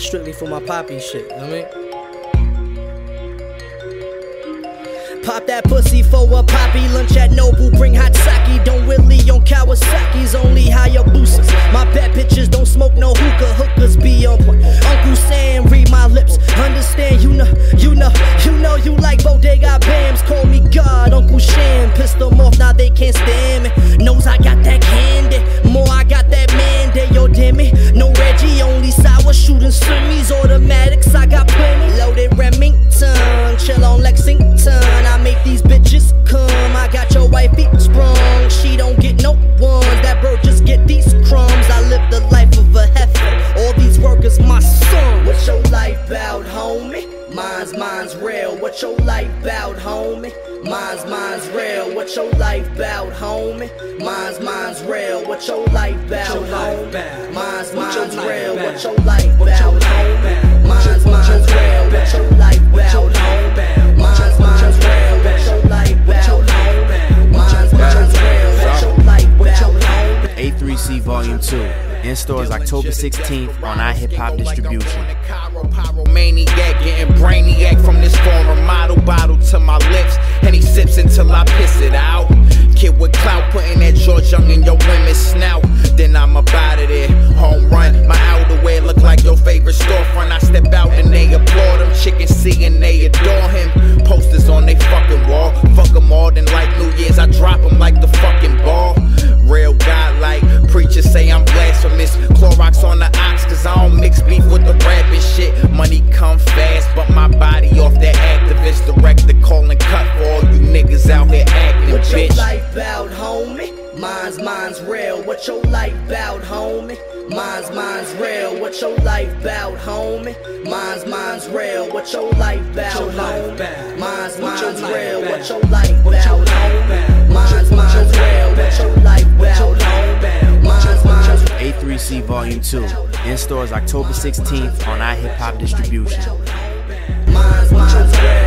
strictly for my poppy shit, you know what I mean? Pop that pussy for a poppy lunch at Nobu. Bring hot sake. Don't Willie on Kawasaki's, only Hayabusas. My bad bitches don't smoke no hookah. Hookers be on point. Uncle Sam, read my lips. Understand, you know, you know, you know you like Bodega Bamz. Call me God, Uncle Sham. Pissed them off, now they can't stand me. Knows I got Mine's, mine's real. What's your life bout, homie? Mine's, mine's real. What's your life bout, homie? Mine's, mine's real. What's your life bout, homie? Mine's, mine's real. What's your life bout, homie? Mine's, mine's real. What's your life bout, homie? Mine's, mine's real. What's your life bout, homie? Mine's, mine's real. What's your life bout, homie? A3C Volume 2. In stores October 16th on iHipHop Distribution. Maniac, getting brainiac from this foreign model bottle to my lips, and he sips until I piss it out. Kid with clout, putting that George Young in your women's snout. Then I'm up out of there, home run. My outerwear look like your favorite storefront. I step out and they applaud him. Chickens see and they off that activist. Director calling cut for all you niggas out here acting, What your life bout, homie? Mine's, mine's real. What your life bout, homie? Mine's, mine's real. What your life bout, homie? Mine's, mine's real. What your life bout, homie? Mine's, mine's real. What your life bout, homie? Mine's, mine's real. What your life bout, homie? Mine's, mine's A3C Volume 2. In stores October 16th on iHipHop Distribution. Mine's, mine's.